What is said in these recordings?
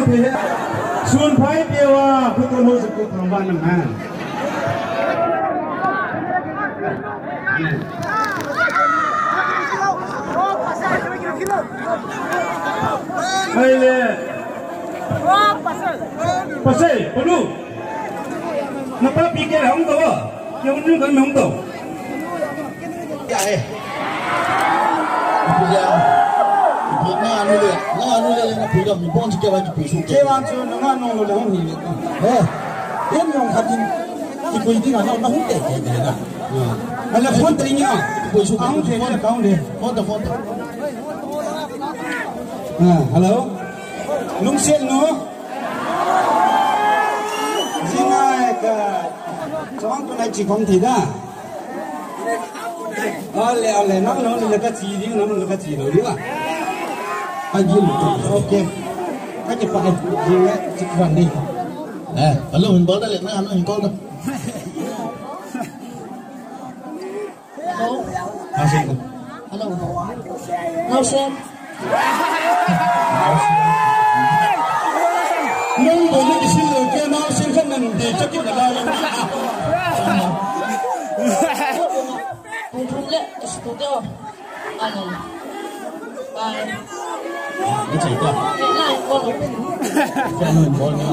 mà thế xuân phái tiêu à cứ tôi muốn dịch vụ phòng ban nằm ha Hey, yeah. Pasal, perlu. Napa pikir hong tu? Yang ini kan hong tu. Ya, eh. Ya nga nu nga nu le nga phi mi bon ke ba chi phi ke Kewan tu nungan nong lo hong ni. eh yen yong khat din ti ti nga na na te ke de na Ala phone tring ya. pui su Ang ke te kaung de. phone da phone Ha, hello. Lung sel no. Jinga ka chong tu nai chi khong thi da. Ale ale nang no le ka chi di no le ka chi lo ai yin lu Okay. Ka chi pa jinga chi kwan đi. eh alo hin ba da le na na hin ko da Ha sin ko. alo Ngọc Sơn No, no ni sin lo ke na sin khan nan de cha ki da la lo. Hùng Trung Lệ Studio Ano nó ni chi ta Hiện lại con nữa nu hin bo ni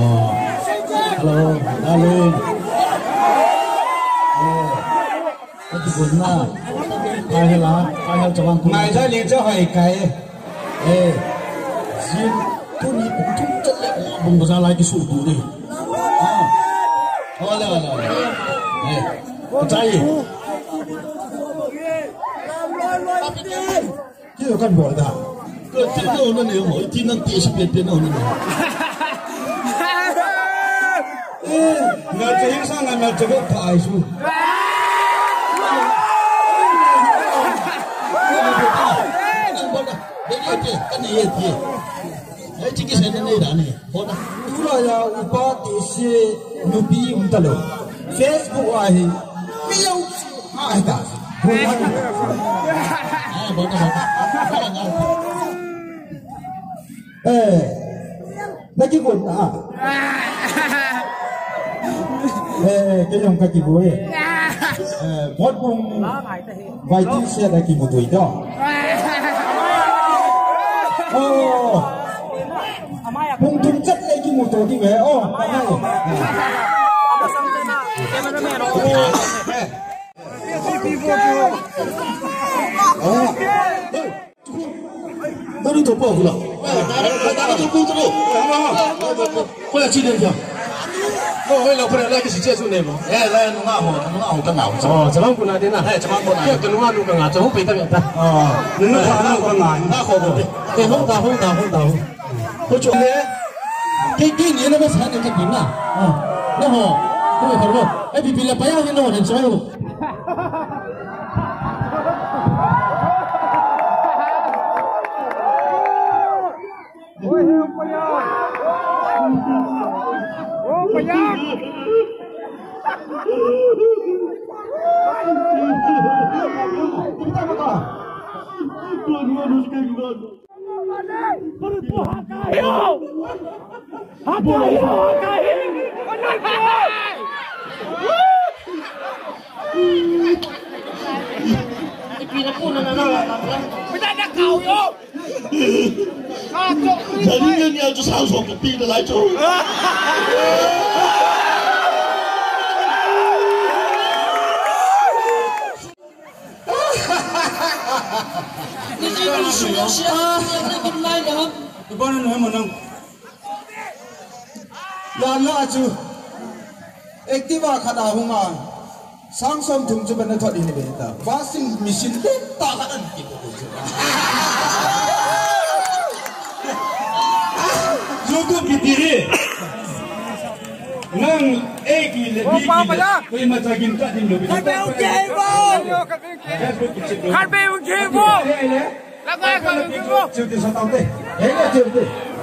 oh alo alo oh có ti kun na ai he la ai he chawang kun Mai ra liền cho hỏi cái ê riêng tu ni cũng chung chat le bung ba sa lai ki su tu ni ah hola rồi ê cái trái gì? 这有干活的，这这这那那我今天第一次变变到那个。那这一上来，那这个太熟。哎，这个谁的内胆呢？好的，除了要我把这些牛逼我们得了，Facebook 啊，没有啊，大。Ê, à hốt à à ê cái dòng cái chị vui. Eh, một bông vài chiếc xe đã kịp một tuổi đó. ô, Bông tung chất lấy kịp một tuổi đi về. ô cái này. thộp bỏ không có là chi đến không nó hơi lâu phải là cái gì chưa xuống mà, à là nó ngạo nó ngạo cái ngáo. ờ chả mong cũng là thế nào chả mong cũng là cái nó ngạo nó ngáo, chả không bị tăng ta ờ nó ngạo nó ngạo nó khổ rồi cái không tao không tao không tao tôi chụp thế cái cái nghĩa nó mới sáng được cái điểm à nó hổ, không phải không ai bị bị là bây giờ nó nên luôn. apanhado! Por empurrar, caiu! Apanhou, caiu! Olha aqui! Nhau cho sao số cái pin lại chỗ Đi đi đi xuống xe Đi đi lại đó Iba na naman nang. Ya na achu. Activa kada hunga. Sang som thum chu bana thodi ni beta. Washing machine te ta ka an ki ko chu. Jogo kitiri. Nang eki le bi ki. Ko ma tagin ka din lo bi. Ka be okay bo. Ka be okay bo. La ka ka be bo. Chu ti sa tao te. Hey na chu ti.